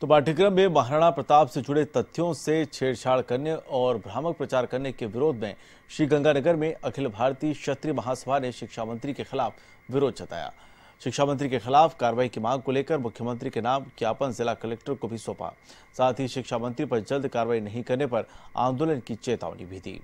तो पाठ्यक्रम में महाराणा प्रताप से जुड़े तथ्यों से छेड़छाड़ करने और भ्रामक प्रचार करने के विरोध में श्रीगंगानगर में अखिल भारतीय क्षत्रिय महासभा ने शिक्षा मंत्री के खिलाफ विरोध जताया। शिक्षा मंत्री के खिलाफ कार्रवाई की मांग को लेकर मुख्यमंत्री के नाम ज्ञापन जिला कलेक्टर को भी सौंपा। साथ ही शिक्षा मंत्री पर जल्द कार्रवाई नहीं करने पर आंदोलन की चेतावनी भी दी।